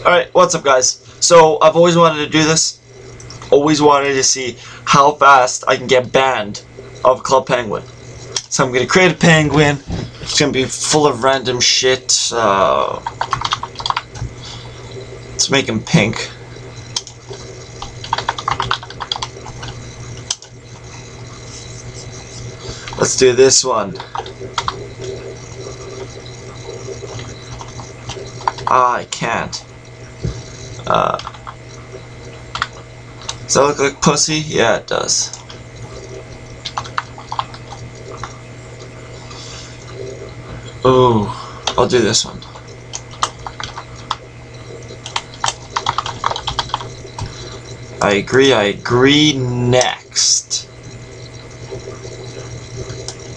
Alright, what's up guys? So, I've always wanted to do this. Always wanted to see how fast I can get banned of Club Penguin. So I'm gonna create a penguin. It's gonna be full of random shit. Uh, let's make him pink. Let's do this one. Ah, I can't. Uh, does that look like pussy? Yeah, it does. Oh, I'll do this one. I agree, I agree. Next.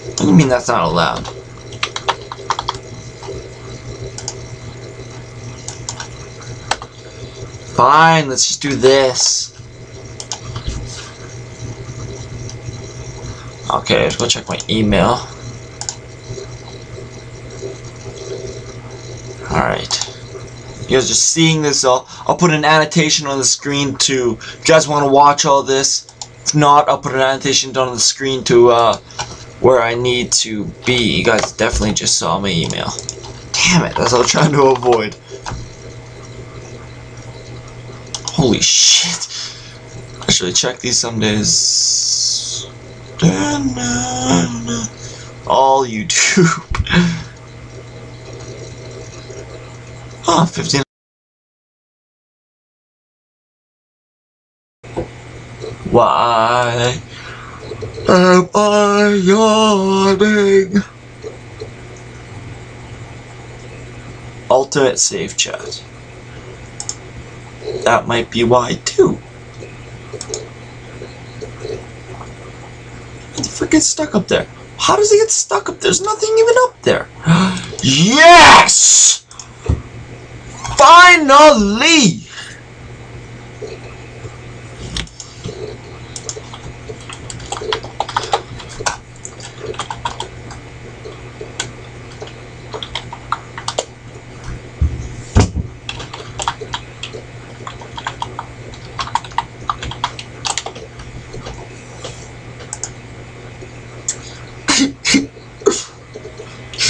What do you mean that's not allowed? Fine, let's just do this. Okay, let's go check my email. Alright. You guys are seeing this all. I'll put an annotation on the screen to if you guys want to watch all this. If not, I'll put an annotation down on the screen to uh, where I need to be. You guys definitely just saw my email. Damn it, that's what I'm trying to avoid. Holy shit. I should check these some days. All YouTube. Ah, 15. Why am I yawning? Ultimate safe chat. That might be why too. What the frick stuck up there? How does he get stuck up? There? There's nothing even up there. yes! Finally!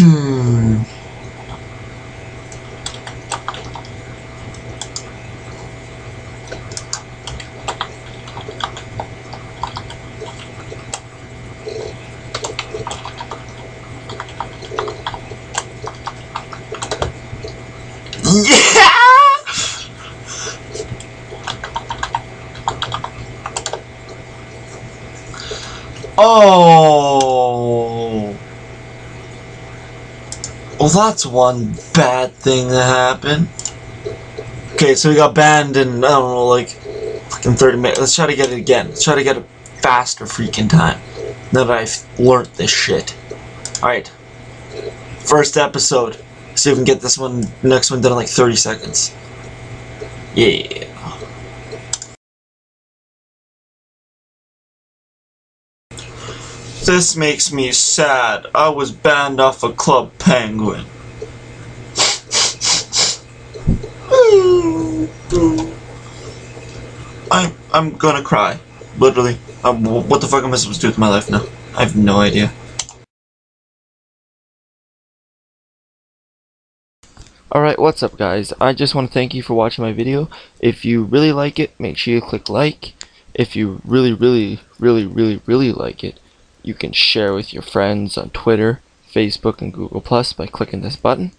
Hmm. Yeah! Oh. Well, that's one bad thing that happened. Okay, so we got banned in, I don't know, like, fucking 30 minutes. Let's try to get it again. Let's try to get a faster freaking time. Now that I've learned this shit. Alright. First episode. See if we can get this one, next one done in like 30 seconds. Yeah. This makes me sad. I was banned off of Club Penguin. I'm I'm gonna cry. Literally. Um, what the fuck am I supposed to do with my life now? I have no idea. Alright, what's up guys? I just want to thank you for watching my video. If you really like it, make sure you click like. If you really, really, really, really, really like it, you can share with your friends on Twitter, Facebook, and Google Plus by clicking this button.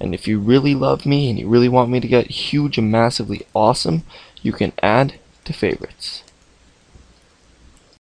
And if you really love me and you really want me to get huge and massively awesome, you can add to favorites.